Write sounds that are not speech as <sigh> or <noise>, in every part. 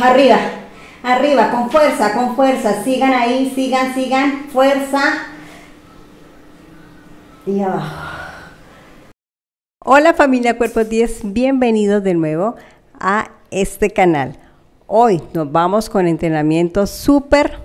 arriba, arriba, con fuerza, con fuerza, sigan ahí, sigan, sigan, fuerza, y abajo. Hola familia Cuerpo 10, bienvenidos de nuevo a este canal. Hoy nos vamos con entrenamientos super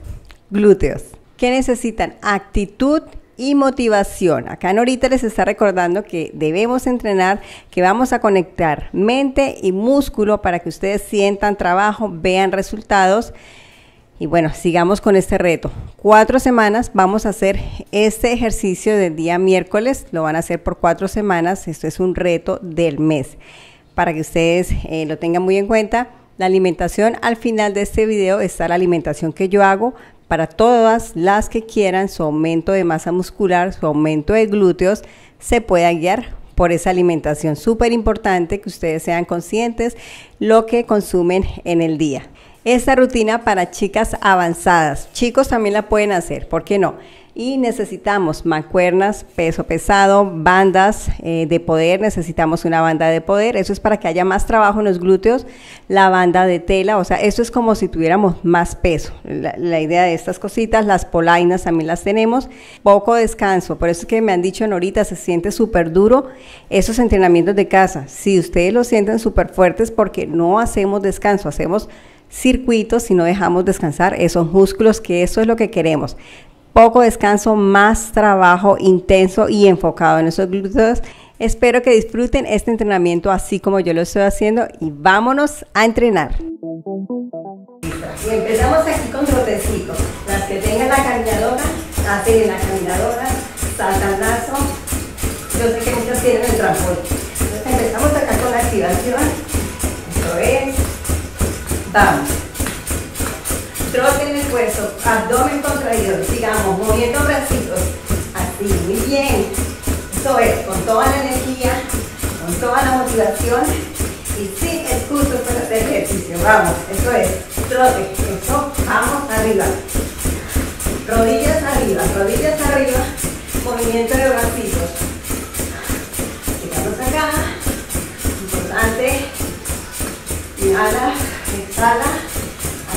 glúteos. ¿Qué necesitan? Actitud y motivación. Acá Norita les está recordando que debemos entrenar, que vamos a conectar mente y músculo para que ustedes sientan trabajo, vean resultados. Y bueno, sigamos con este reto. Cuatro semanas vamos a hacer este ejercicio del día miércoles. Lo van a hacer por cuatro semanas. Esto es un reto del mes. Para que ustedes eh, lo tengan muy en cuenta. La alimentación al final de este video está la alimentación que yo hago para todas las que quieran su aumento de masa muscular, su aumento de glúteos, se pueda guiar por esa alimentación. Súper importante que ustedes sean conscientes lo que consumen en el día. Esta rutina para chicas avanzadas, chicos también la pueden hacer, ¿por qué no? Y necesitamos mancuernas, peso pesado, bandas eh, de poder, necesitamos una banda de poder, eso es para que haya más trabajo en los glúteos, la banda de tela, o sea, esto es como si tuviéramos más peso, la, idea de estas cositas, las polainas también las tenemos, poco descanso, por eso es que me han dicho ahorita se siente súper duro esos entrenamientos de casa, si ustedes lo sienten súper fuertes porque no hacemos descanso, hacemos circuitos y no dejamos descansar esos músculos, que eso es lo que queremos poco descanso, más trabajo intenso y enfocado en esos glúteos. Espero que disfruten este entrenamiento así como yo lo estoy haciendo y vámonos a entrenar. Y empezamos aquí con trotecitos. Las que tengan la caminadora, hacen en la caminadora, saltan lazo. Yo sé que muchas tienen el transporte. Entonces empezamos acá con la activación. Esto es. Vamos trote en el esfuerzo, abdomen contraído, sigamos moviendo bracitos, así, muy bien. Eso es, con toda la energía, con toda la motivación y sin excusas para hacer ejercicio. Vamos, eso es, trote, eso, vamos arriba. Rodillas arriba, rodillas arriba, movimiento de bracitos. Llegamos acá, importante, inhala, exhala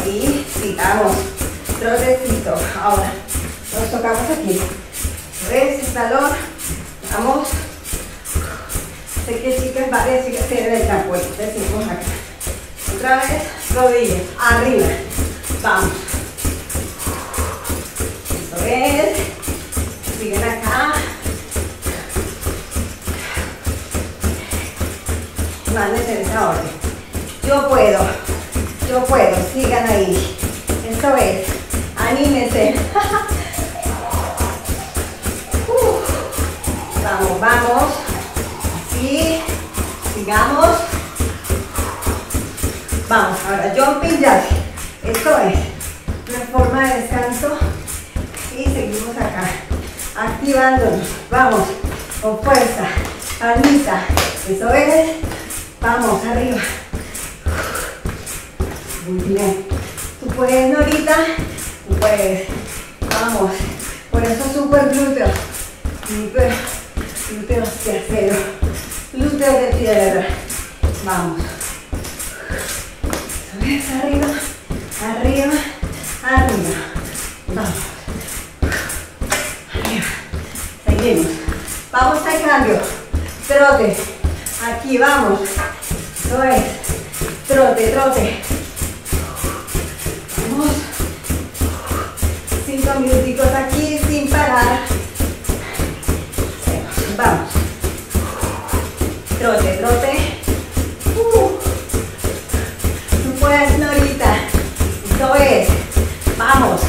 y sigamos. Trotecito. Ahora nos tocamos aquí. Ves, talón. Vamos. Sé que chicas, varias chicas tienen el campo. Decimos acá. Otra vez, rodillas. Arriba. Vamos. Eso es. Siguen acá. Mándense en esa orden. Yo puedo. Yo puedo, sigan ahí. Esto es, anímense. <laughs> Vamos, vamos. Así, sigamos. Vamos, ahora jumping jack. Esto es una forma de descanso. Y seguimos acá, activándonos. Vamos, con fuerza, palmita. Eso es. Vamos, arriba. Muy bien. Tú puedes, Norita. Tú puedes. Vamos. Por eso super glúteos. Super glúteos de acero. Glúteos de piedra. Vamos. ¿Ves? Arriba. Arriba. Arriba. Vamos. Arriba. Seguimos. Vamos al cambio. Trote. Aquí vamos. Eso es. Trote, trote. Cinco aquí sin parar. Vamos. Trote, trote. Uh. Tú puedes, Norita. Esto es. Vamos.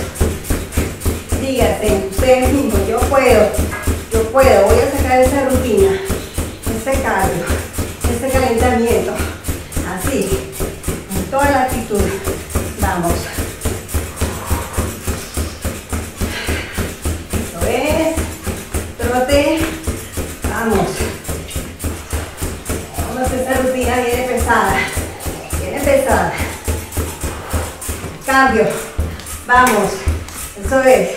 Dígate, ustedes mismos, yo puedo. Yo puedo. Voy a sacar esa rutina. Este cardio. Cambio. Vamos. Eso es.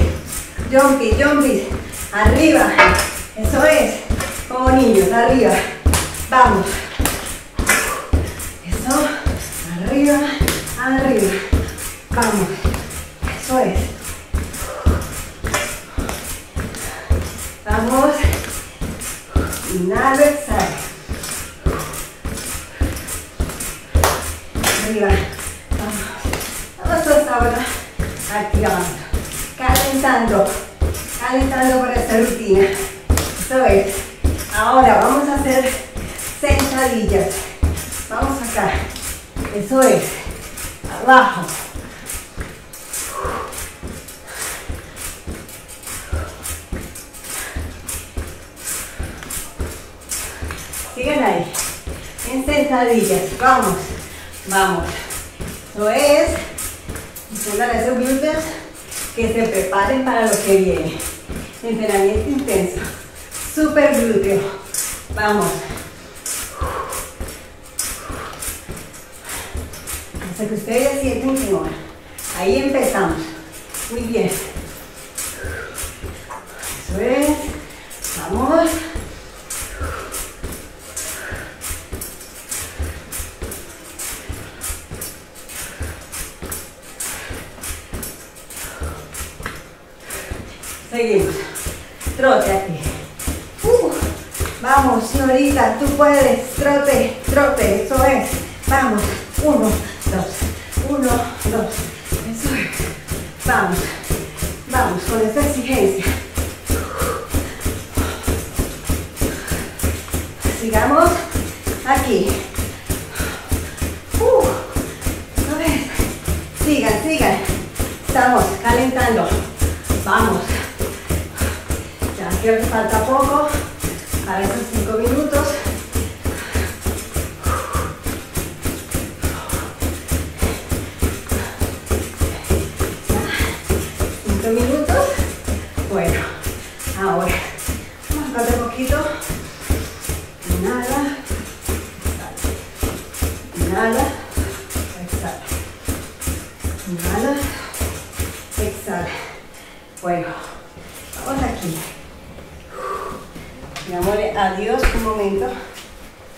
Jumpy, jumpy. Arriba. Eso es. Como niños, arriba. Vamos. Eso. Arriba, arriba. Vamos. Sigan ahí. En sentadillas. Vamos. Vamos. Eso es. Pongan esos glúteos que se preparen para lo que viene. Entrenamiento intenso. Super glúteo. Vamos. Hasta que ustedes sienten que no. Ahí empezamos. Muy bien. Puedes. Trote, trote, eso es. Vamos. Uno,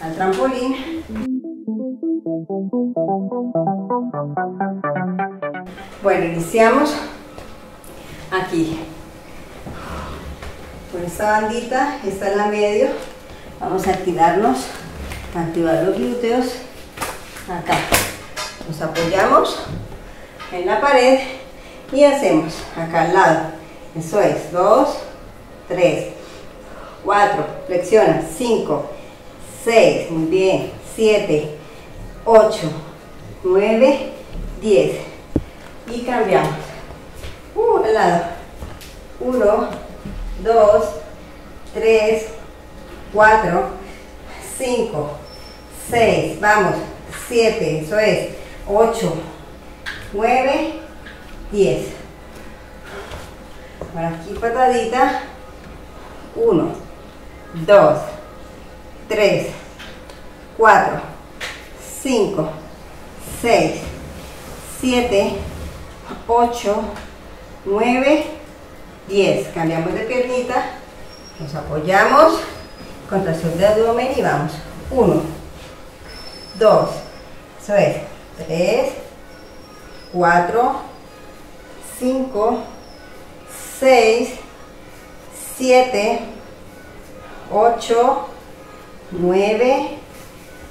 al trampolín. Bueno, iniciamos aquí. Con esta bandita, esta es la medio. Vamos a activarnos, activar los glúteos. Acá. Nos apoyamos en la pared y hacemos acá al lado. Eso es, 2, 3, 4, flexiona, 5, 6, muy bien, 7, 8, 9, 10. Y cambiamos. Uh, al lado. 1, 2, 3, 4, 5, 6, vamos, 7, eso es, 8, 9, 10. Ahora aquí patadita. 1, 2, 3, 4, 5, 6, 7, 8, 9, 10. Cambiamos de piernita. Nos apoyamos. Contracción de abdomen y vamos. 1, 2, eso es. 3, 4, 5, 6, 7, 8, 9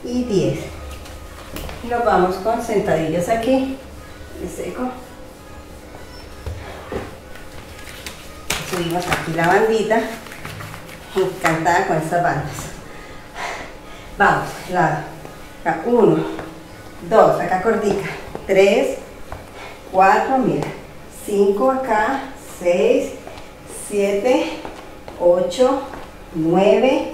y 10. Y nos vamos con sentadillas aquí. De seco. Subimos aquí la bandita. Encantada con estas bandas. Vamos, lado. Acá, 1, 2, acá cortica. 3, 4, mira. 5 acá, 6, 7, 8, 9,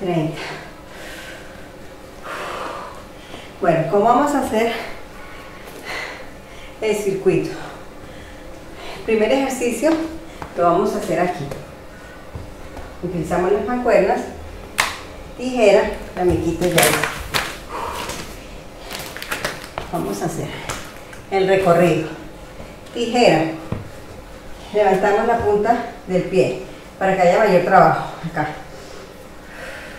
30. Bueno, ¿cómo vamos a hacer el circuito. Primer ejercicio lo vamos a hacer aquí. Utilizamos las mancuernas, tijera, la miquita ya. Vamos a hacer el recorrido. Tijera. Levantamos la punta del pie para que haya mayor trabajo. Acá.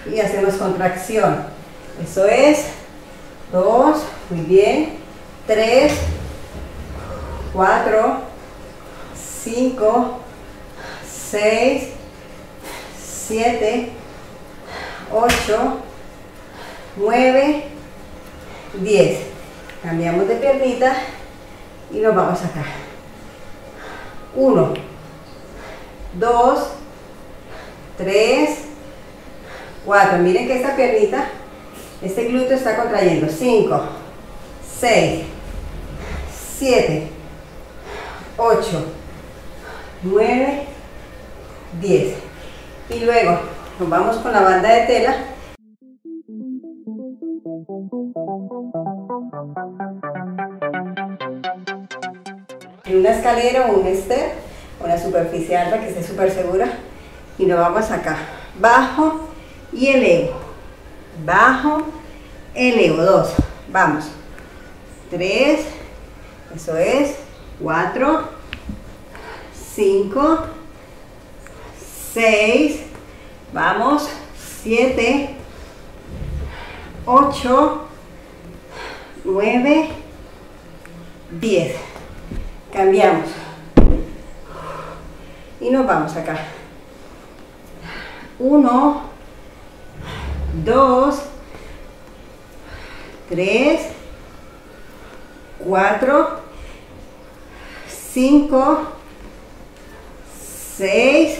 Y hacemos contracción. Eso es. Dos. Muy bien. Tres. Cuatro. Cinco. Seis. Siete. Ocho. Nueve. Diez. Cambiamos de piernita y nos vamos acá. Uno, dos, tres, cuatro. Miren que esta piernita, este glúteo está contrayendo. Cinco, seis, siete, ocho, nueve, diez. Y luego nos vamos con la banda de tela en una escalera o un ester, una superficie alta que esté súper segura y nos vamos acá, bajo y elevo, bajo, elevo, dos, vamos, tres, eso es, cuatro, cinco, seis, vamos, siete, ocho, nueve, diez. Cambiamos. Y nos vamos acá. Uno dos tres cuatro cinco seis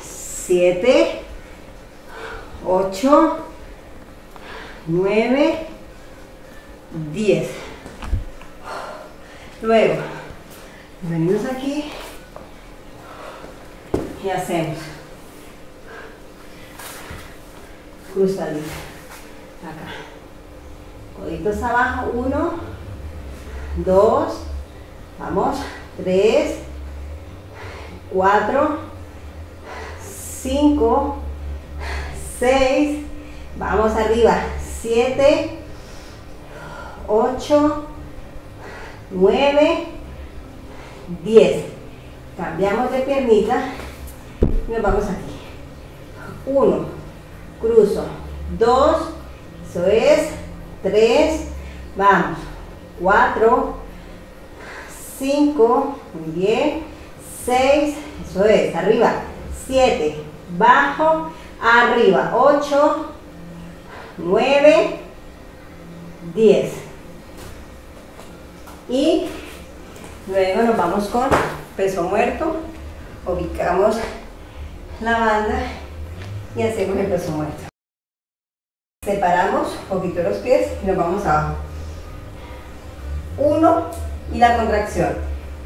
siete ocho nueve diez. Luego, venimos aquí y hacemos cruzadita. Acá. Coditos abajo. Uno, dos, vamos, tres, cuatro, cinco, seis, vamos arriba, siete, ocho, 9, 10. Cambiamos de piernita nos vamos aquí. 1, cruzo. 2, eso es. 3, vamos. 4, 5, muy bien. 6, eso es, arriba. 7, bajo, arriba. 8, 9, 10 y luego nos vamos con peso muerto, ubicamos la banda y hacemos el peso muerto. Separamos un poquito los pies y nos vamos abajo. Uno y la contracción.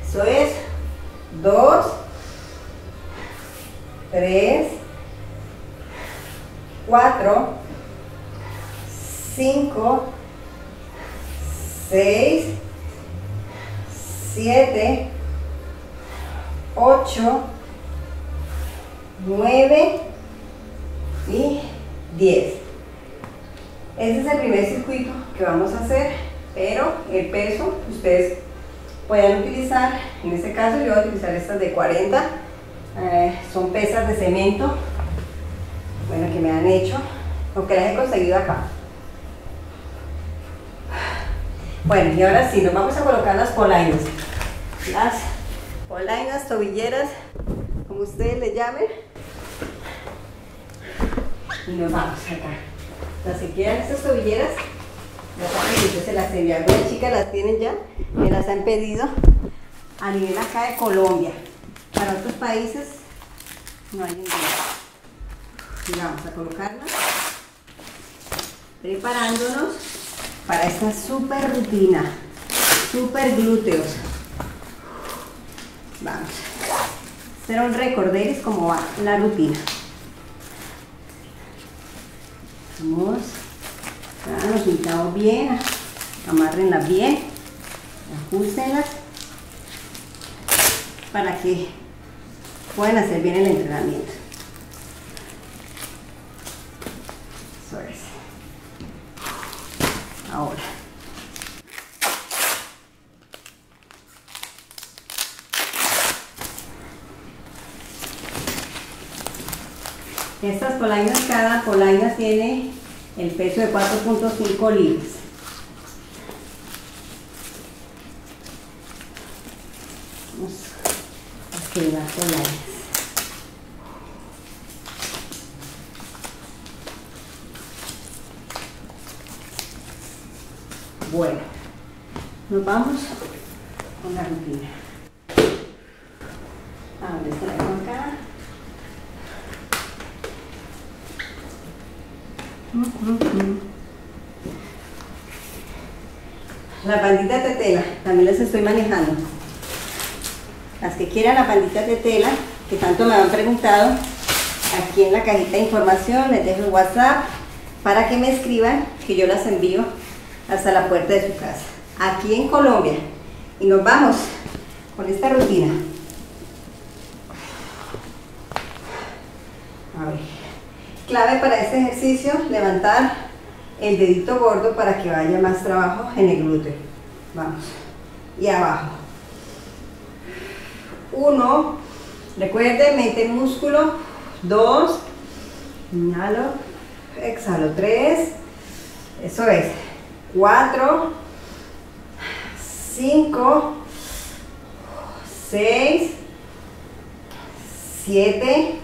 Eso es dos, tres, cuatro, cinco, seis, 7, 8, 9 y 10. Este es el primer circuito que vamos a hacer, pero el peso ustedes pueden utilizar, en este caso yo voy a utilizar estas de 40, eh, son pesas de cemento, bueno, que me han hecho, aunque las he conseguido acá. Bueno, y ahora sí, nos vamos a colocar las polainas. Las polainas, tobilleras, como ustedes le llamen. Y nos vamos acá. Las que quieran estas tobilleras, ya se las envío. Algunas chicas las tienen ya, me las han pedido a nivel acá de Colombia. Para otros países no hay ninguna. Y vamos a colocarlas preparándonos para esta super rutina, super glúteos. Vamos. Hacer un recorderis como va la rutina. Vamos. nos juntamos bien. Amárrenla bien. Ajustenlas para que puedan hacer bien el entrenamiento. Eso es. Ahora. Estas polainas, cada polaina tiene el peso de 4.5 libras. Vamos a escribir polainas. Bueno, nos vamos con la rutina. A ver, esta la dejo acá. Las banditas de tela, también las estoy manejando. Las que quieran las banditas tela, que tanto me han preguntado, aquí en la cajita de información les dejo el WhatsApp para que me escriban, que yo las envío hasta la puerta de su casa. Aquí en Colombia. Y nos vamos con esta rutina. Clave para este ejercicio, levantar el dedito gordo para que vaya más trabajo en el glúteo. Vamos. Y abajo. Uno. Recuerden, mente músculo. Dos. Inhalo. Exhalo. Tres. Eso es. Cuatro. Cinco. Seis. Siete.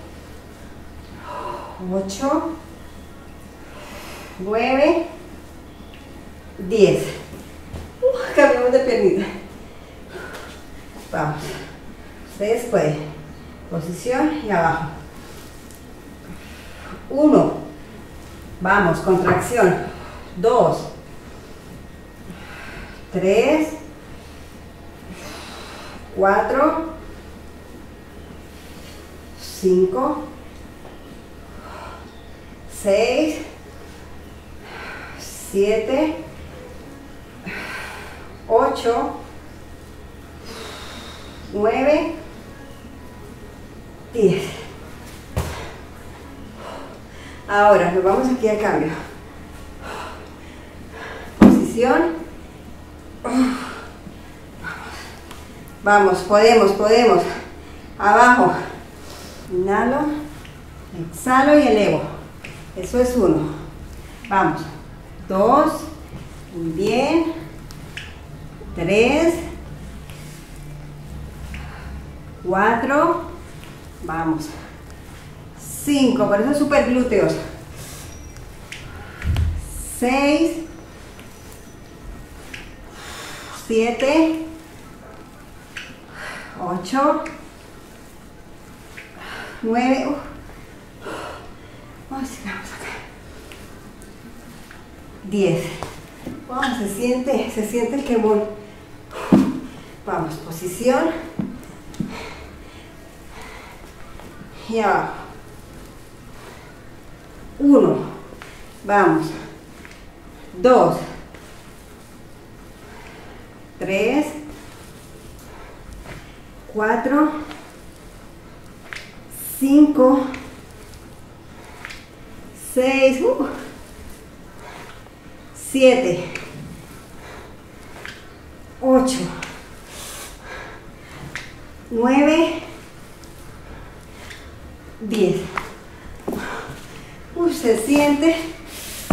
8, 9, 10. Uh, cambiamos de piernita. Vamos. Ustedes pueden. Posición y abajo. 1. Vamos, contracción. 2. 3. 4. 5. 6, 7, 8, 9, 10. Ahora nos vamos aquí a cambio. Posición. Vamos, podemos, podemos. Abajo. Inhalo, exhalo y elevo. Eso es uno. Vamos. Dos. Muy bien. Tres. Cuatro. Vamos. Cinco. Por eso super glúteos. Seis. Siete. Ocho. Nueve. Vamos, sigamos acá. 10. Vamos, se siente, se siente el quemón. Vamos, posición. Y abajo. Uno. Vamos. Dos. Tres. Cuatro. Cinco. 6, 7, 8, 9, 10. Uy, se siente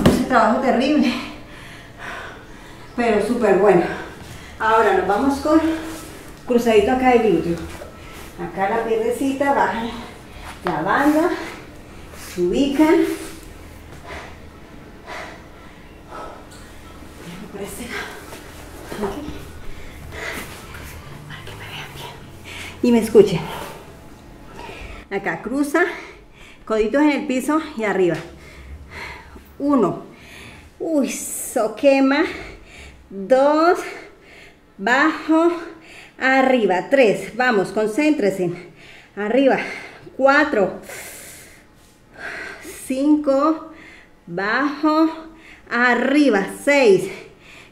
ese trabajo terrible, pero súper bueno. Ahora nos vamos con cruzadito acá de glúteo. Acá la piernecita, baja la banda, se ubican. este. Para que me vean bien. Y me escuchen. Acá cruza, coditos en el piso y arriba. Uno. Uy, so quema. Dos. Bajo. Arriba. Tres. Vamos, concéntrese. Arriba. Cuatro. Cinco. Bajo. Arriba. Seis.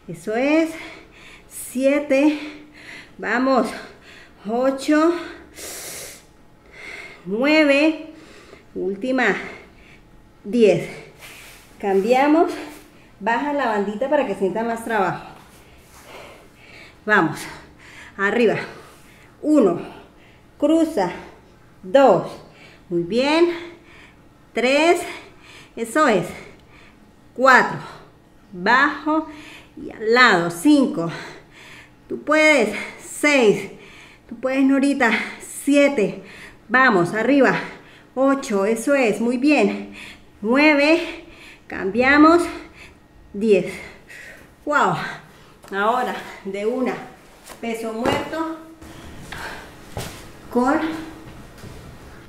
Eso es. 7, vamos, 8, 9, última, 10. Cambiamos, baja la bandita para que sienta más trabajo. Vamos, arriba, 1, cruza, 2, muy bien, 3, eso es, 4, bajo. Y al lado, 5, tú puedes, 6, tú puedes Norita, 7, vamos, arriba, 8, eso es, muy bien, 9, cambiamos, 10, wow, ahora de una, peso muerto, con,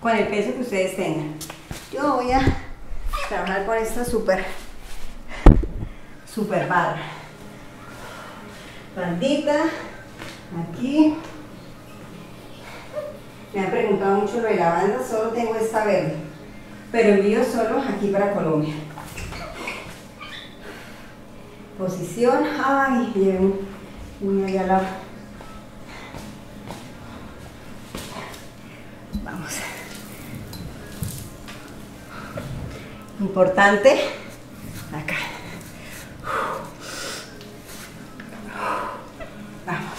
con el peso que ustedes tengan. Yo voy a trabajar con esta super, super barra. Bandita, aquí. Me han preguntado mucho lo de la banda, solo tengo esta verde. Pero envío solo aquí para Colombia. Posición, ay, llevo allá al lado. Vamos. Importante, acá. Vamos.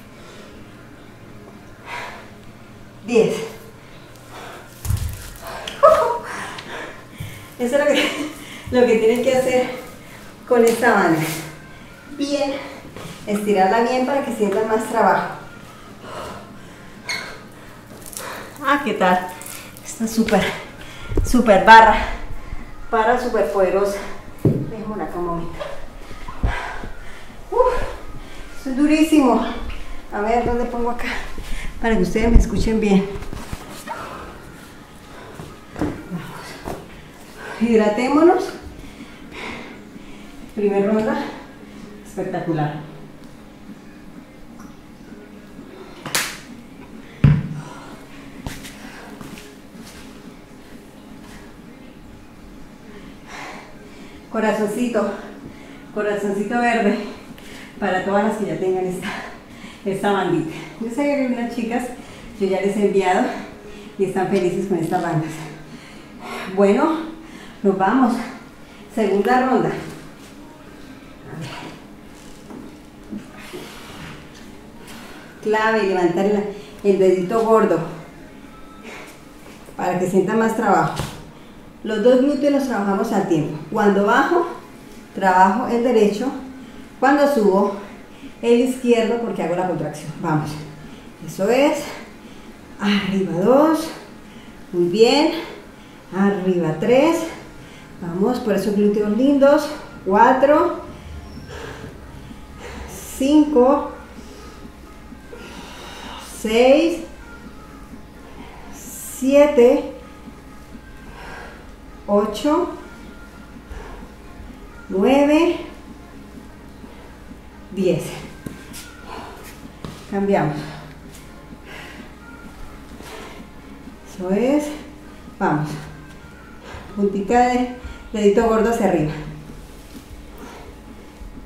Diez. <laughs> Eso es lo que, lo que tienen que hacer con esta banda. Bien, estirarla bien para que sientan más trabajo. Ah, ¿qué tal? Está súper, súper barra para súper poderosa. Dejo una comodita. Uf, esto es durísimo. A ver, ¿dónde pongo acá? Para que ustedes me escuchen bien. hidratémonos. Primer ronda, espectacular. Corazoncito, corazoncito verde para todas las que ya tengan esta, esta bandita. Yo sé que hay unas chicas, yo ya les he enviado y están felices con estas bandas. Bueno, nos vamos. Segunda ronda. Clave, levantar el, el dedito gordo para que sienta más trabajo. Los dos glúteos los trabajamos al tiempo. Cuando bajo, trabajo el derecho. Cuando subo, el izquierdo porque hago la contracción. Vamos. Eso es. Arriba dos. Muy bien. Arriba tres. Vamos por esos glúteos lindos. Cuatro. Cinco. Seis. Siete. 8, 9, 10. Cambiamos. Eso es. Vamos. Puntita de dedito gordo hacia arriba.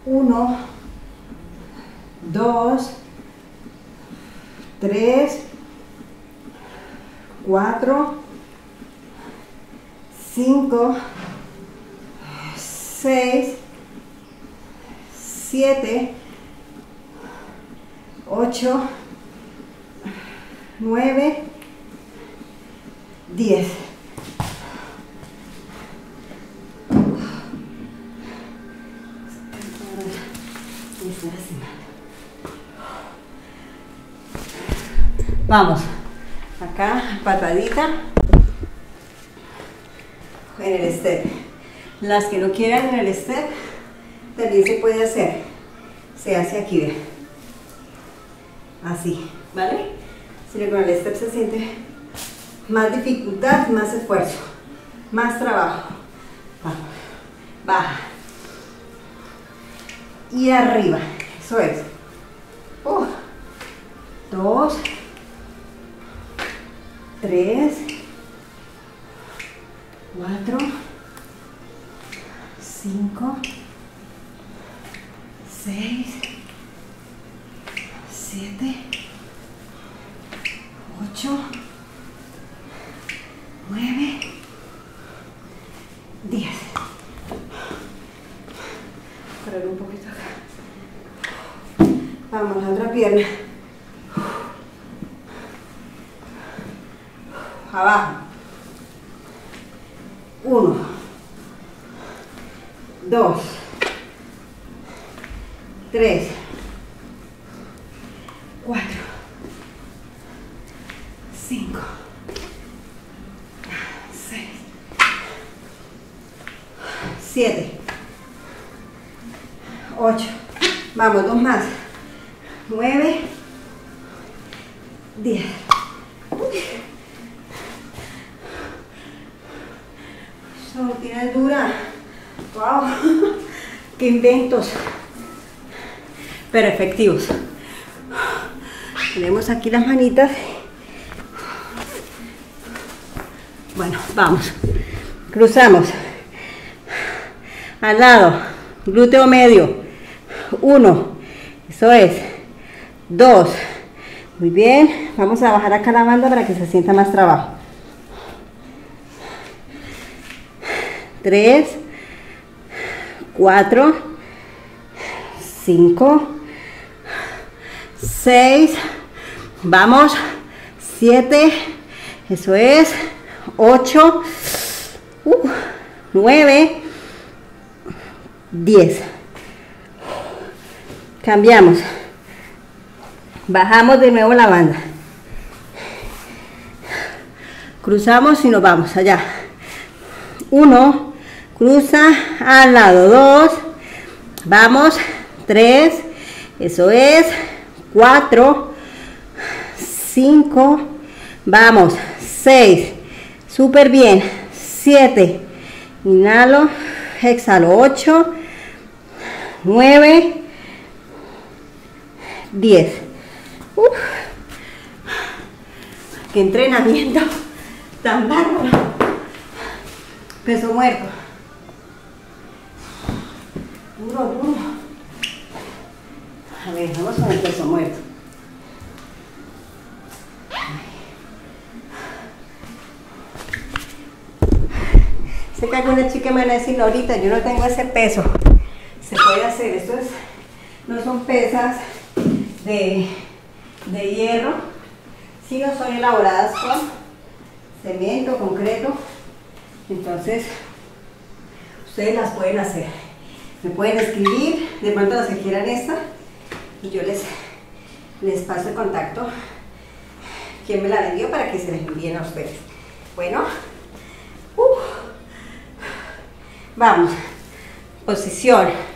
1, 2, 3, 4, 5, 6, 7, 8, 9, 10. Vamos, acá patadita en el step. Las que no quieran en el step, también se puede hacer. Se hace aquí. Así, ¿vale? Sino con el step se siente más dificultad, más esfuerzo, más trabajo. Vamos, baja. Y arriba, eso es. Uh. Dos, tres, cuatro, cinco, seis, siete, ocho, nueve, diez. Parar un poquito acá. Vamos, la otra pierna. Abajo. Uno. Dos. Tres. Cuatro. Cinco. Seis. Siete. Ocho. Vamos, dos más. Nueve. Diez. Esa rutina es dura. ¡Wow! ¡Qué inventos! Pero efectivos. Tenemos aquí las manitas. Bueno, vamos. Cruzamos. Al lado. Glúteo medio. Uno. Eso es. Dos. Muy bien. Vamos a bajar acá la banda para que se sienta más trabajo. Tres. Cuatro. Cinco. Seis. Vamos. Siete. Eso es. Ocho. Uh, nueve. Diez. Cambiamos. Bajamos de nuevo la banda. Cruzamos y nos vamos allá. Uno, cruza al lado. Dos, vamos. Tres, eso es. Cuatro, cinco, vamos. Seis, súper bien. Siete, inhalo, exhalo. Ocho, nueve, diez. Uf. Qué entrenamiento tan bárbaro. Peso muerto. Duro, duro. A ver, vamos con el peso muerto. Sé que alguna chica me van a decir, ahorita yo no tengo ese peso. Se puede hacer, esto es, no son pesas de, de hierro, sino son elaboradas con cemento, concreto. Entonces, ustedes las pueden hacer. Me pueden escribir, de pronto las que quieran esta, y yo les, les paso el contacto, quién me la vendió para que se les envíen a ustedes. Bueno, uh, vamos, posición.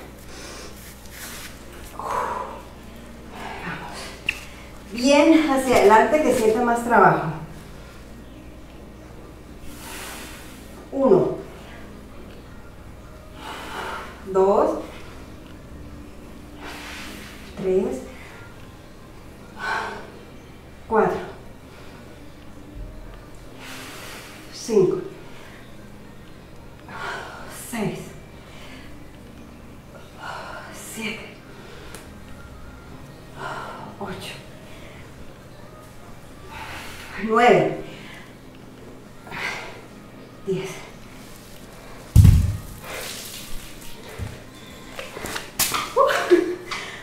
Bien hacia adelante que sienta más trabajo. Uno, dos, tres, cuatro, cinco, 9, 10.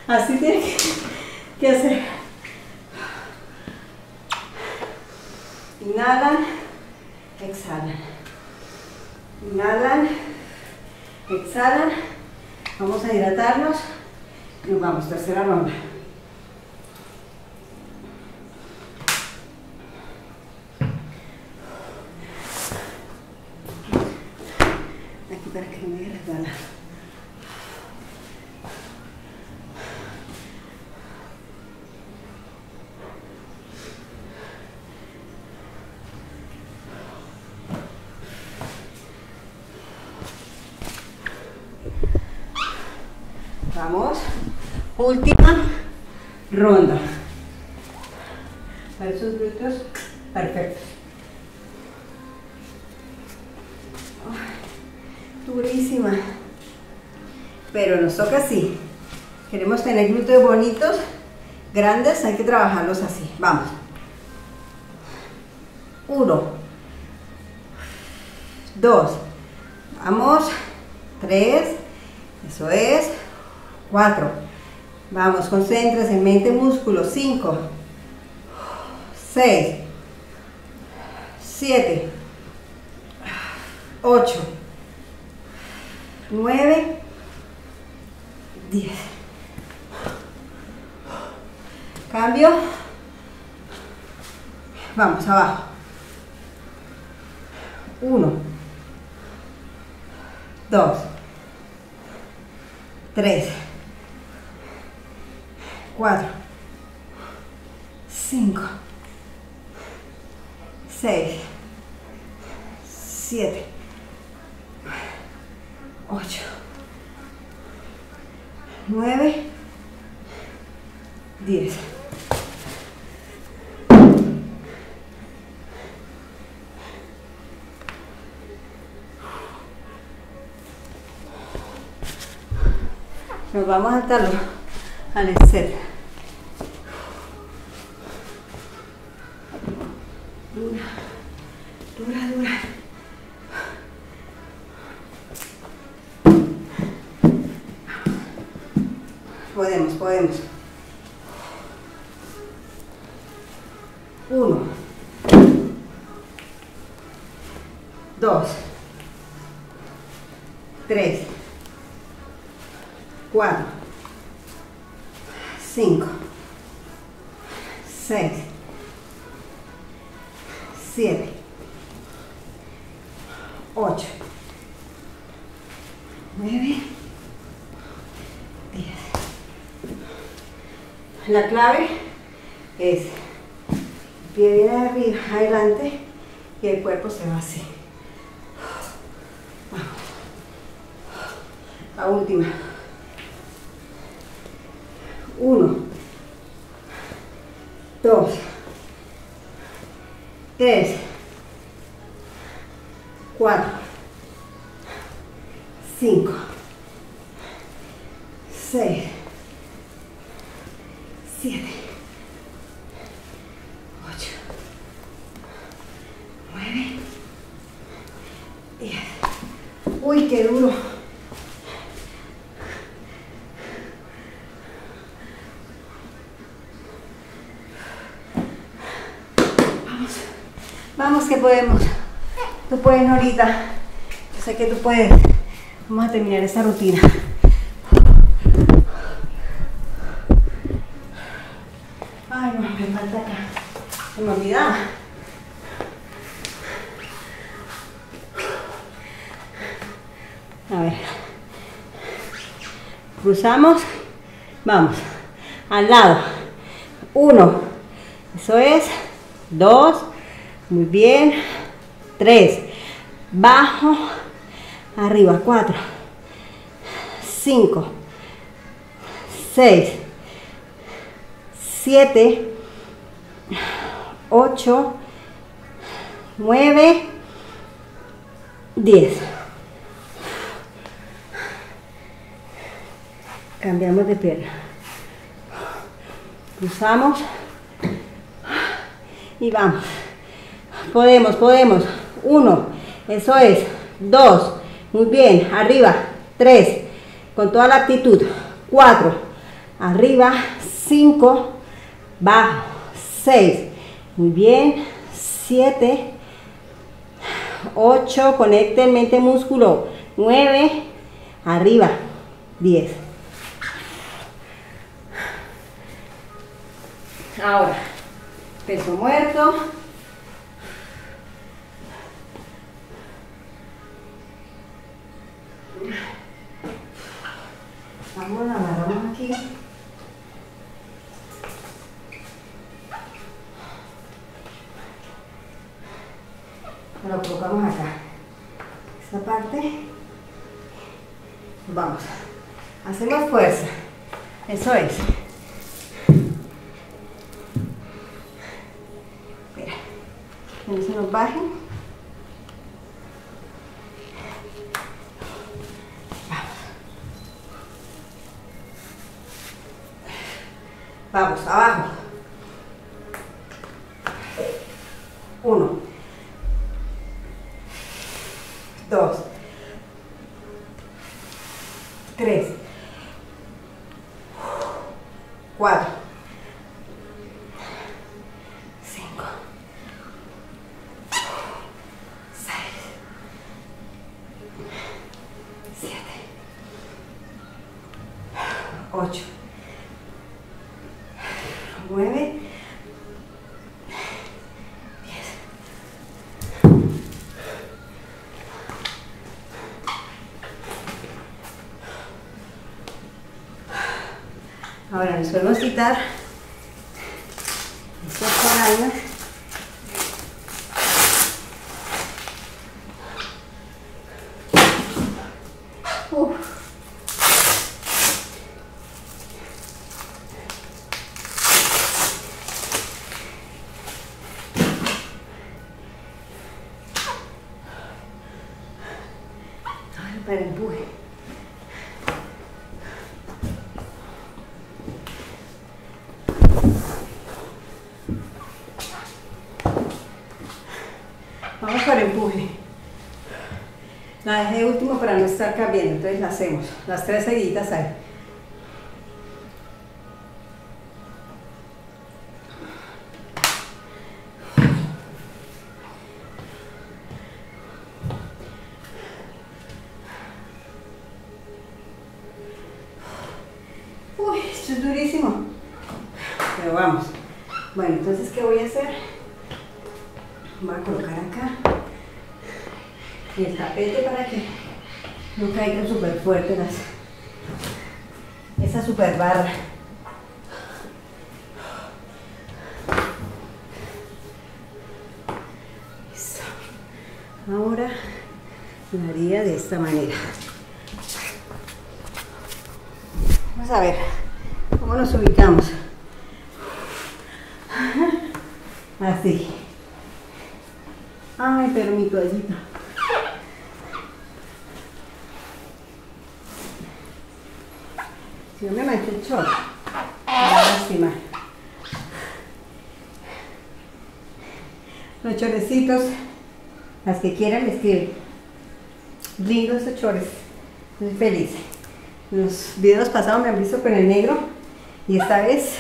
Así tiene que, hacer. Inhalan, exhalan. Inhalan, exhalan. Vamos a hidratarnos. Nos vamos, tercera ronda. para que no me resbala. Vamos, última ronda. Para esos glúteos perfectos. durísima. Pero nos toca así. Queremos tener glúteos bonitos, grandes, hay que trabajarlos así. Vamos. Uno. Dos. Vamos. Tres. Eso es. Cuatro. Vamos, concéntrese en mente, músculo. Cinco. Seis. Siete. Ocho. 9, 10. Cambio. Vamos, abajo. 1, 2, 3, 4, 5, 6, 7, 8, 9, 10. Nos vamos a atarlo al. La clave es el pie viene arriba, adelante y el cuerpo se va así. Vamos. La última. Uno. Dos. Tres. Cuatro. Cinco. Seis. 7, 8, 9, 10. Uy, qué duro. Vamos, que podemos. Tú puedes, Norita. Yo sé que tú puedes. Vamos a terminar esta rutina. Ay, no, me falta acá. Se me olvidaba. A ver. Cruzamos. Vamos. Al lado. Uno. Eso es. Dos. Muy bien. Tres. Bajo. Arriba. Cuatro. Cinco. Seis. 7, 8, 9, 10. Cambiamos de pierna. Cruzamos y vamos. Podemos, podemos. Uno, eso es. Dos, muy bien. Arriba. Tres, con toda la actitud. Cuatro, arriba. Cinco, bajo, 6, muy bien, 7, 8, conecten mente músculo, 9, arriba, 10. Ahora, peso muerto. Vamos, a agarramos aquí. Lo colocamos acá. Esta parte. Vamos. Hacemos fuerza. Eso es. Mira. Que no se nos bajen. Vamos, abajo. Ahora nos podemos quitar estas corallas. Uf. Ay, para empuje. Vamos para empuje. La dejé de último para no estar cambiando, entonces la hacemos. Las tres seguiditas ahí. Uy, esto es durísimo. Pero vamos. Bueno, entonces, ¿qué voy a hacer? Voy a colocar acá el tapete para que no caigan súper fuerte las esa super barra. Listo. Ahora lo haría de esta manera. Vamos a ver cómo nos ubicamos. Así. Ay, pero mi toallita. Si no me manché el short, me va a lastimar. Los chorecitos, las que quieran escriben. Lindos esos chores. Estoy feliz. Los videos pasados me han visto con el negro y esta vez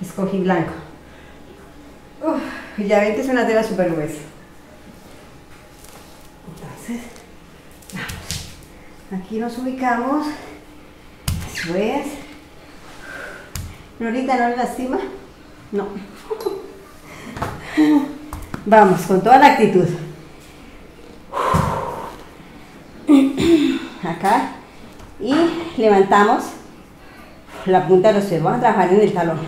escogí blanco. Ya ven que es una tela súper gruesa. Entonces, vamos. Aquí nos ubicamos. Eso es. Norita, ¿no le lastima? No. Vamos, con toda la actitud. Acá. Y levantamos la punta de los pies. Vamos a trabajar en el talón.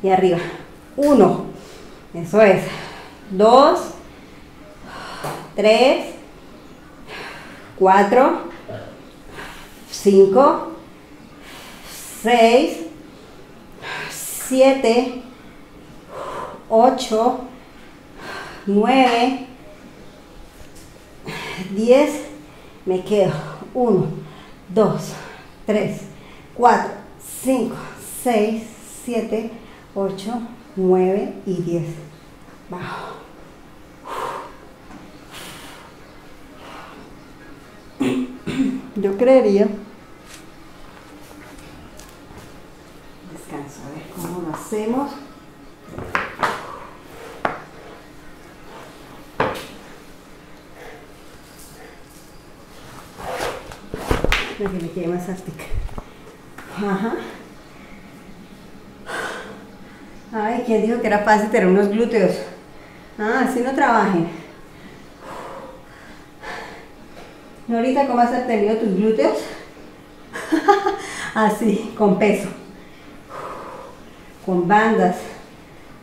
Y arriba. Uno. Eso es. Dos. Tres. Cuatro. Cinco. Seis. Siete. Ocho. Nueve. Diez. Me quedo. Uno. Dos. Tres. Cuatro. Cinco. Seis. Siete. Ocho. 9 y 10. Bajo. Yo creería. Descanso, a ver cómo lo hacemos. Que me quede más ástica. Ajá. Ay, ¿quién dijo que era fácil tener unos glúteos? Ah, así no trabajen. Norita, ¿cómo has tenido tus glúteos? <laughs> Así, con peso. Con bandas.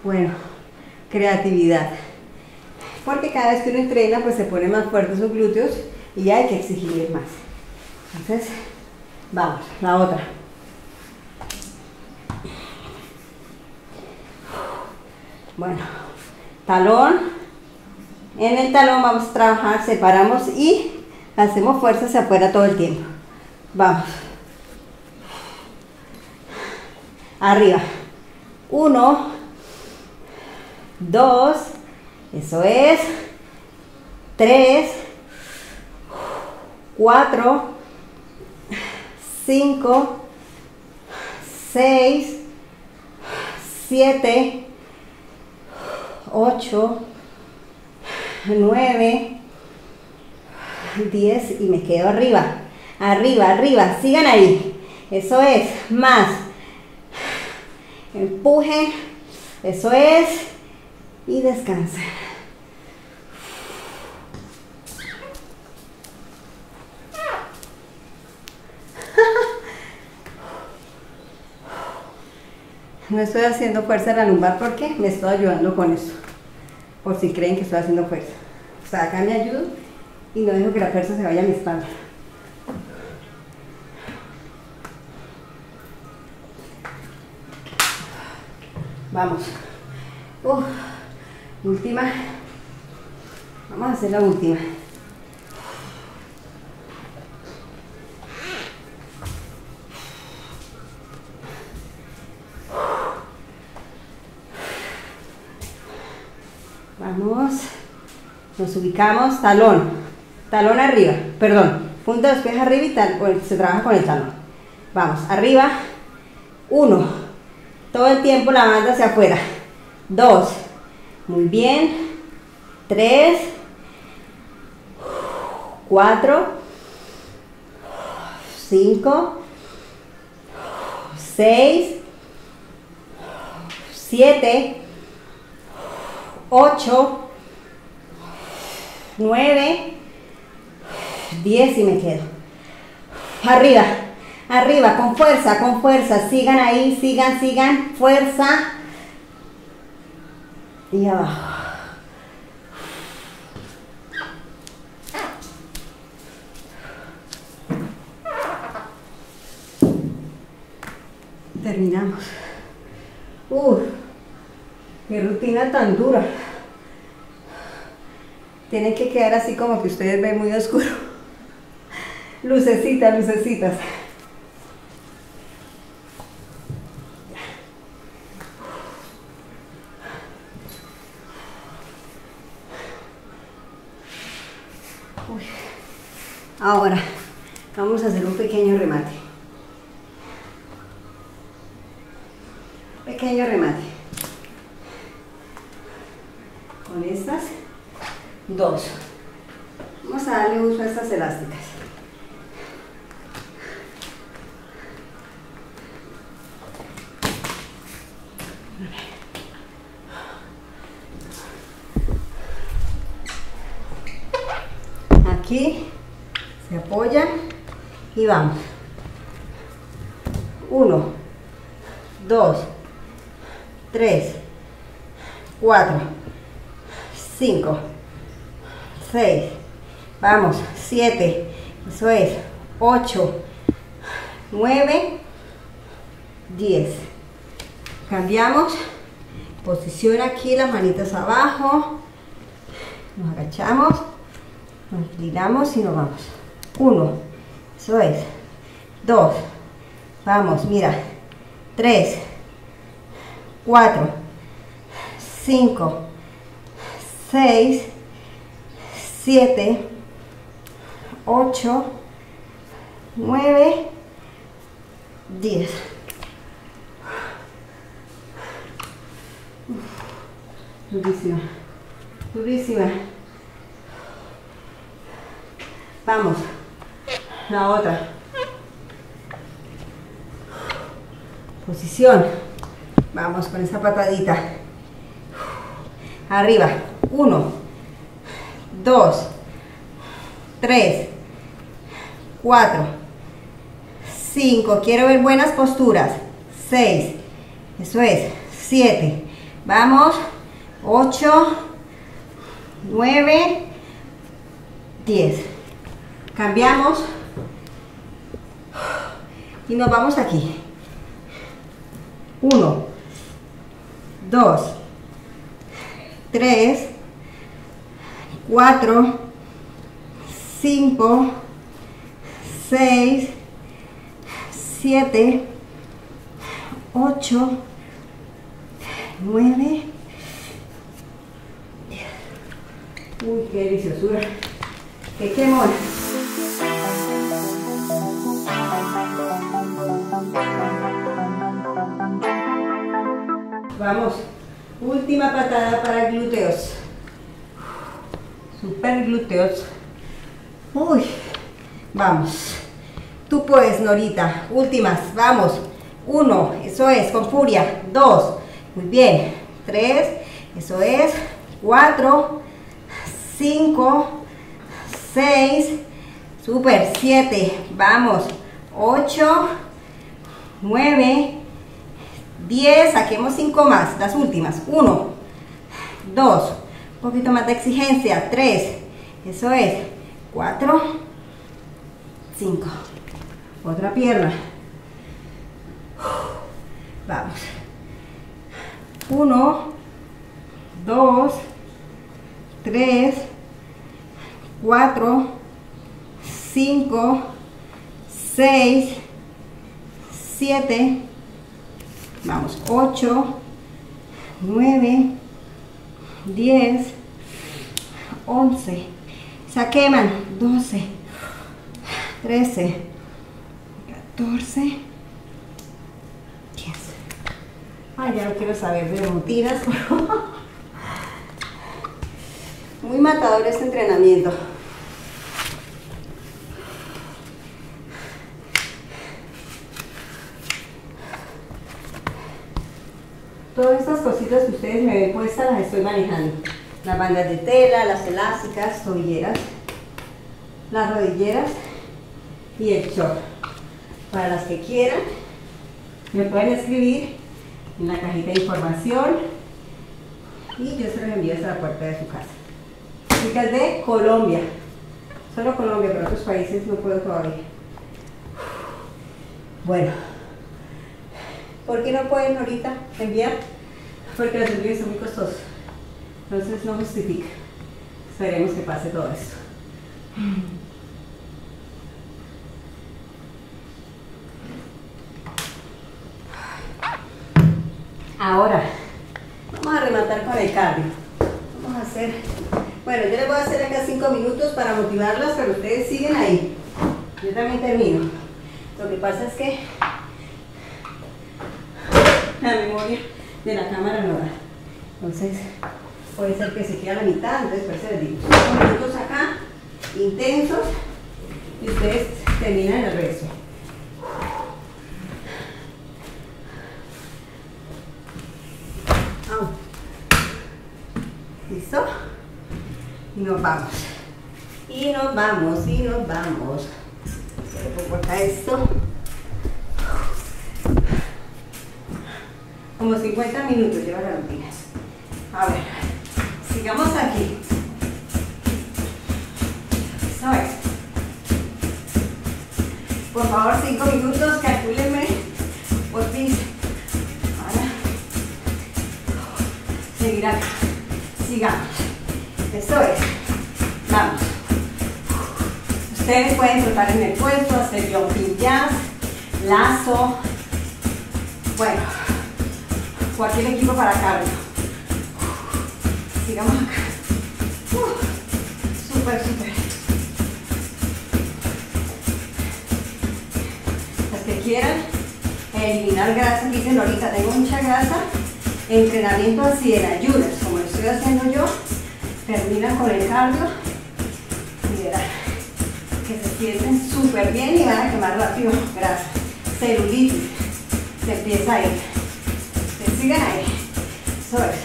Bueno, creatividad. Porque cada vez que uno entrena, pues se pone más fuertes sus glúteos y hay que exigir más. Entonces, vamos, la otra. Bueno, talón. En el talón vamos a trabajar, separamos y hacemos fuerza hacia afuera todo el tiempo. Vamos. Arriba. Uno. Dos. Eso es. Tres. Cuatro. Cinco. Seis. Siete. Ocho. Nueve. 10 y me quedo arriba. Arriba, arriba, sigan ahí. Eso es, más. Empuje. Eso es. Y descansa. No estoy haciendo fuerza en la lumbar porque me estoy ayudando con eso. Por si creen que estoy haciendo fuerza. O sea, acá me ayudo y no dejo que la fuerza se vaya a mi espalda. Vamos. última. Vamos a hacer la última. Vamos. Nos ubicamos, talón talón arriba, perdón, punta de los pies arriba y tal, se trabaja con el talón. Vamos, arriba, uno, todo el tiempo la banda hacia afuera, dos, muy bien, tres, cuatro, cinco, seis, siete, ocho, nueve, 10 y me quedo. Arriba, arriba, con fuerza, con fuerza. Sigan ahí, sigan, sigan. Fuerza. Y abajo. Terminamos. Uf, qué rutina tan dura. Tiene que quedar así como que ustedes ven muy oscuro. Lucecitas, lucecitas. Ahora 7, eso es 8, 9, 10. Cambiamos, posición aquí, las manitas abajo, nos agachamos, nos inclinamos y nos vamos. 1, eso es, 2, vamos, mira, 3, 4, 5, 6, 7, ocho, nueve, diez. Durísima, durísima. Vamos. La otra. Posición. Vamos con esa patadita. Arriba. Uno. Dos. Tres. 4, 5, quiero ver buenas posturas, 6, eso es, 7, vamos, 8, 9, 10, cambiamos. Y nos vamos aquí, 1, 2, 3, 4, 5, 6, 7, 8, 9, 10. Uy, qué deliciosura. Qué quemón. Vamos. Última patada para glúteos. Super glúteos. Uy. Vamos. Tú puedes, Norita. Últimas. Vamos. Uno. Eso es. Con furia. Dos. Muy bien. Tres. Eso es. Cuatro. Cinco. Seis. Super. Siete. Vamos. Ocho. Nueve. 10, saquemos 5 más, las últimas, 1, 2, un poquito más de exigencia, 3, eso es, 4, 5, otra pierna, vamos, 1, 2, 3, 4, 5, 6, 7, Vamos, 8, 9, 10, 11. Se queman. 12, 13, 14, 15. Ay, ya no quiero saber de rutinas. Muy matador este entrenamiento. Todas estas cositas que ustedes me ven puestas las estoy manejando. Las bandas de tela, las elásticas, tobilleras, las rodilleras y el short. Para las que quieran, me pueden escribir en la cajita de información y yo se los envío hasta la puerta de su casa. Chicas de Colombia, solo Colombia, pero otros países no puedo todavía. Bueno. ¿Por qué no pueden ahorita enviar? Porque los envíos son muy costosos. Entonces no justifica. Esperemos que pase todo esto. Ahora, vamos a rematar con el cardio. Vamos a hacer, bueno, yo les voy a hacer acá 5 minutos para motivarlas, pero ustedes siguen ahí. Yo también termino. Lo que pasa es que la memoria de la cámara no da. Entonces, puede ser que se quede a la mitad, entonces por eso les digo, 5 minutos acá, intensos, y ustedes terminan el resto. ¿Listo? Y nos vamos. Y nos vamos, y nos vamos. Le pongo acá esto. Como 50 minutos lleva la rutina. A ver, sigamos aquí. Eso es. Por favor, 5 minutos, calcúlenme por fin. Ahora, seguir acá. Sigamos. Eso es. Vamos. Ustedes pueden trotar en el puesto, hacer jumping jazz, lazo. Bueno, cualquier equipo para cardio. Sigamos acá. Uh, súper, súper. Las que quieran eliminar grasa, dicen ahorita, tengo mucha grasa. Entrenamiento así en ayudas, como lo estoy haciendo yo. Termina con el cardio y verán que se sienten súper bien y van a quemar rápido grasa. Celulitis se empieza a ir. Se sigan ahí. Eso es.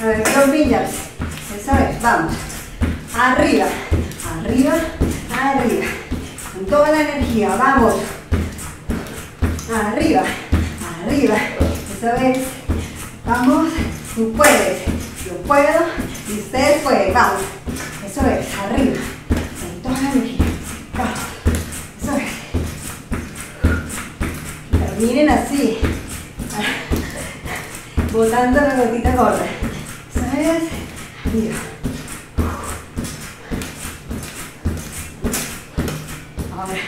A ver, jumping jacks. Eso es, vamos. Arriba, arriba, arriba. Con toda la energía, vamos. Arriba, arriba. Eso es. Vamos, tú puedes. Yo puedo y ustedes pueden. Vamos. Eso es, arriba. Con toda la energía. Vamos. Eso es. Terminen así. Botando la gotita gorda. Eso es. Arriba. Ahora,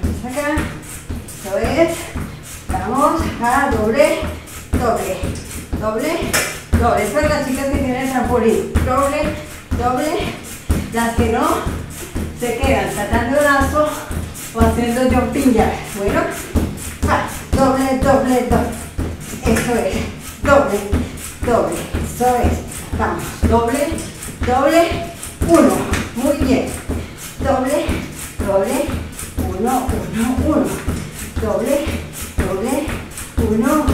vamos acá. Es. Vamos a doble, doble, doble, doble. Eso es las chicas que tienen trampolín. Doble, doble. Las que no, se quedan saltando el lazo o haciendo jumping jacks. Bueno, doble, doble, doble. Eso es. Doble, doble. Eso es. Vamos. Doble, doble, uno. Muy bien. Doble, doble, uno, uno, uno. Doble, doble, uno.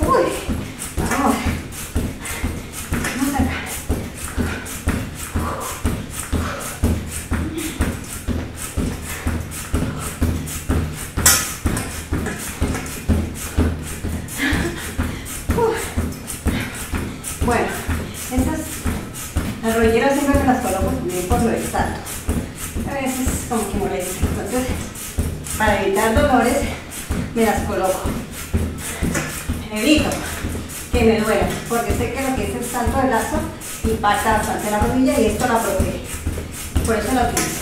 Uy, vamos. Vamos acá. Bueno, estas las siempre me las coloco también por lo del salto. A veces como que molesta. Para evitar dolores, me las coloco. Evito que me duela, porque sé que lo que es el salto de lazo impacta bastante la rodilla y esto la protege. Por eso la utilizo.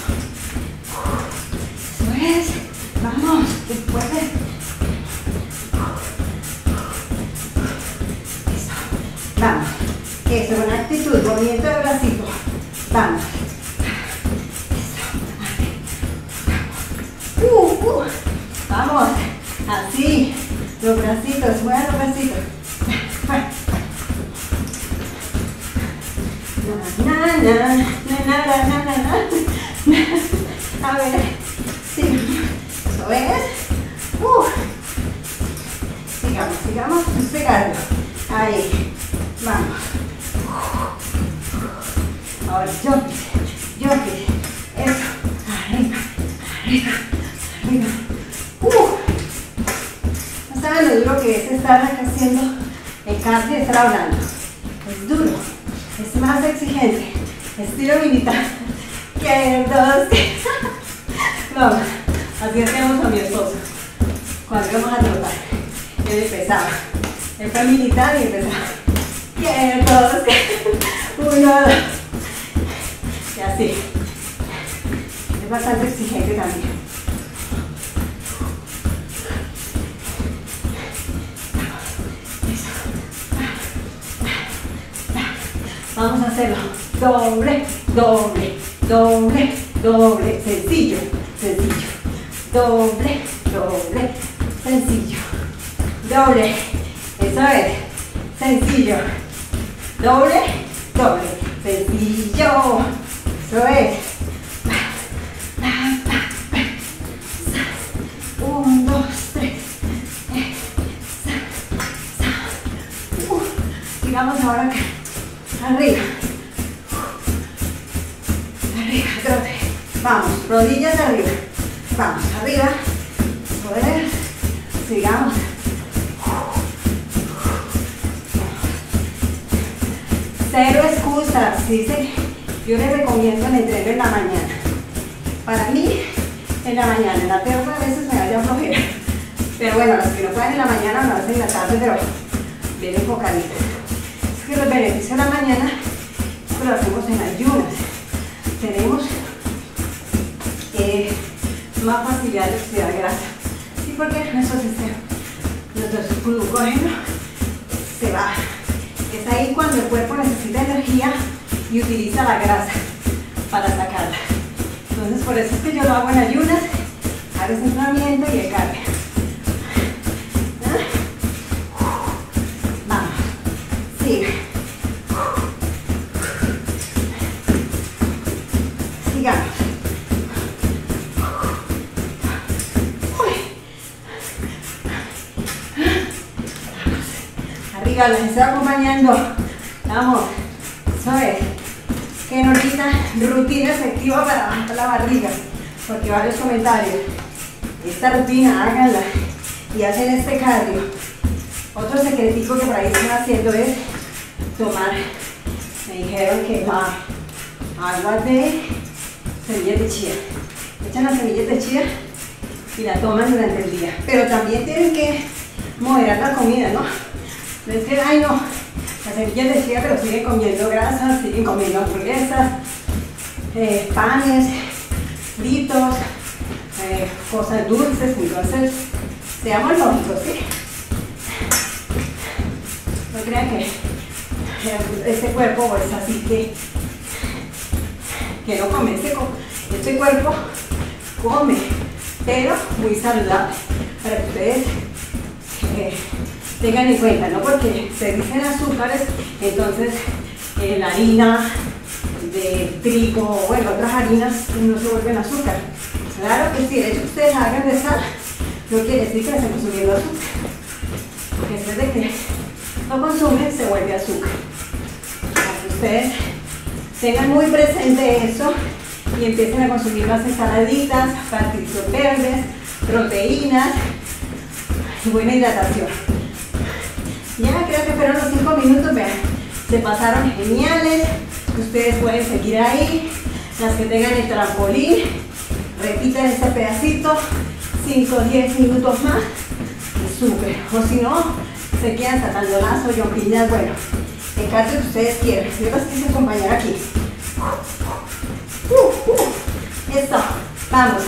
Eso es. Vamos, después de... Eso. Vamos. Eso, con actitud, movimiento de bracito. Vamos. Los bracitos, muevan los bracitos. Na, na, na, na, na. A ver. Sí. Eso es. Uh. Sigamos, sigamos pegando. Ahí. Vamos. Ahora, jump, jump. Eso. Arriba, arriba. Uh. No saben lo duro que es estar haciendo el cardio y estar hablando. Es duro. Es más exigente. Estilo militar. Que dos. <laughs> Vamos. Así hacemos a mi esposo. Cuando íbamos a trotar. Él empezaba. Él fue militar y empezaba. Que dos. <laughs> Uno, dos. Y así. Es bastante exigente también. Vamos a hacerlo. Doble, doble, doble, doble. Sencillo, sencillo. Doble, doble, sencillo. Doble. Eso es. Sencillo. Doble, doble. Sencillo. Eso es. Un, dos, tres. Uh, y vamos ahora acá. Arriba. Arriba, trote. Vamos, rodillas arriba. Vamos, arriba. Poder. Sigamos. Cero excusas, sí. Yo les recomiendo el entreno en la mañana. Para mí, en la mañana, en la tarde a veces me vaya a flojera. Pero bueno, los que no pueden en la mañana lo hacen en la tarde, pero bien enfocaditos. Que los beneficios de la mañana pues lo hacemos en ayunas. Tenemos eh, más facilidad de oxidar grasa. Sí, porque nuestro sistema, nuestro glucógeno se va. Es ahí cuando el cuerpo necesita energía y utiliza la grasa para sacarla. Entonces por eso es que yo lo hago en ayunas, hago ese entrenamiento y el cardio. Arriba, les estoy acompañando Vamos. ¿Sabes? Que quita rutina efectiva para bajar la barriga. Porque varios comentarios. Esta rutina, háganla. Y hacen este cardio. Otro secretico que por ahí están haciendo es tomar. Me dijeron que va agua de semillas de chía. Echan las semillas de chía y la toman durante el día. Pero también tienen que moderar la comida, ¿no? No es que, ay no, las semillas de pero siguen comiendo grasas, siguen comiendo hamburguesas, eh, panes, fritos, eh, cosas dulces, entonces seamos lógicos, ¿sí? No crean que este cuerpo es así que, que no come, este, este cuerpo come, pero muy saludable, para que ustedes eh, tengan en cuenta, no porque se dicen azúcares, entonces eh, la harina de trigo, bueno, otras harinas no se vuelven azúcar. Claro que sí, el hecho ustedes hagan de sal, no quiere decir que les estén consumiendo azúcar. Porque después de que lo consumen, se vuelve azúcar. Para que ustedes tengan muy presente eso y empiecen a consumir más ensaladitas, pastitos verdes, proteínas y buena hidratación. Ya creo que fueron los 5 minutos, vean, se pasaron geniales. Ustedes pueden seguir ahí. Las que tengan el trampolín, repiten este pedacito, 5 o 10 minutos más. Súper. O si no, se quedan sacando lazo, yompillas, bueno, el cardio que ustedes quieran. Yo los quise acompañar aquí. Uh, uh. Eso, vamos.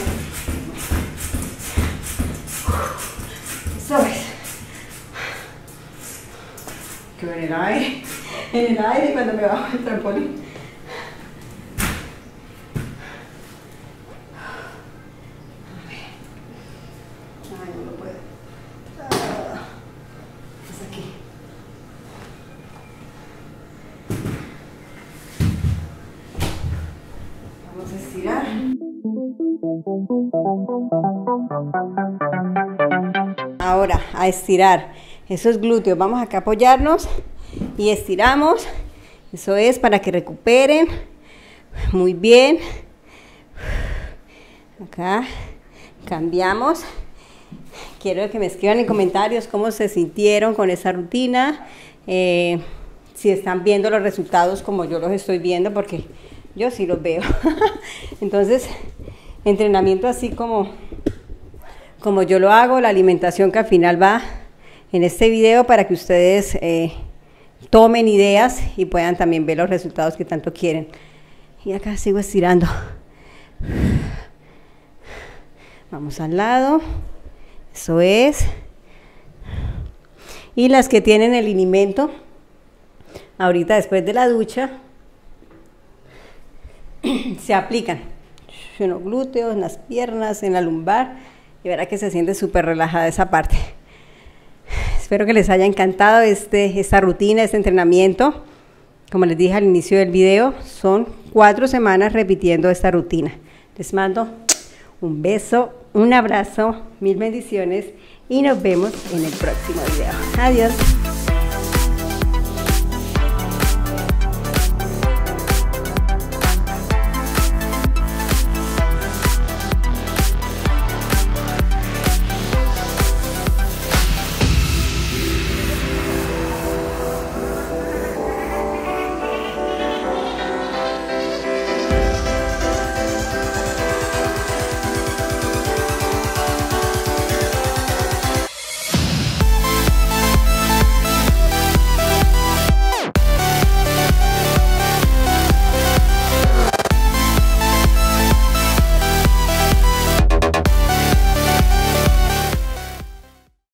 Eso es. En el aire, <laughs> en el aire cuando me bajo el trampolín. Ay, no lo puedo. Ah, aquí. Vamos a estirar. Ahora, a estirar esos glúteos. Vamos acá a apoyarnos y estiramos. Eso es para que recuperen. Muy bien. Acá cambiamos. Quiero que me escriban en comentarios cómo se sintieron con esa rutina. eh, si están viendo los resultados como yo los estoy viendo, porque yo sí los veo. <laughs> Entonces, entrenamiento así como, como yo lo hago, la alimentación que al final va en este video para que ustedes eh, tomen ideas y puedan también ver los resultados que tanto quieren. Y acá sigo estirando. Vamos al lado. Eso es. Y las que tienen el linimento, ahorita después de la ducha, <clears throat> se aplican en los glúteos, en las piernas, en la lumbar, y verá que se siente súper relajada esa parte. Espero que les haya encantado este, esta rutina, este entrenamiento. Como les dije al inicio del video, son cuatro semanas repitiendo esta rutina. Les mando un beso, un abrazo, mil bendiciones y nos vemos en el próximo video. Adiós.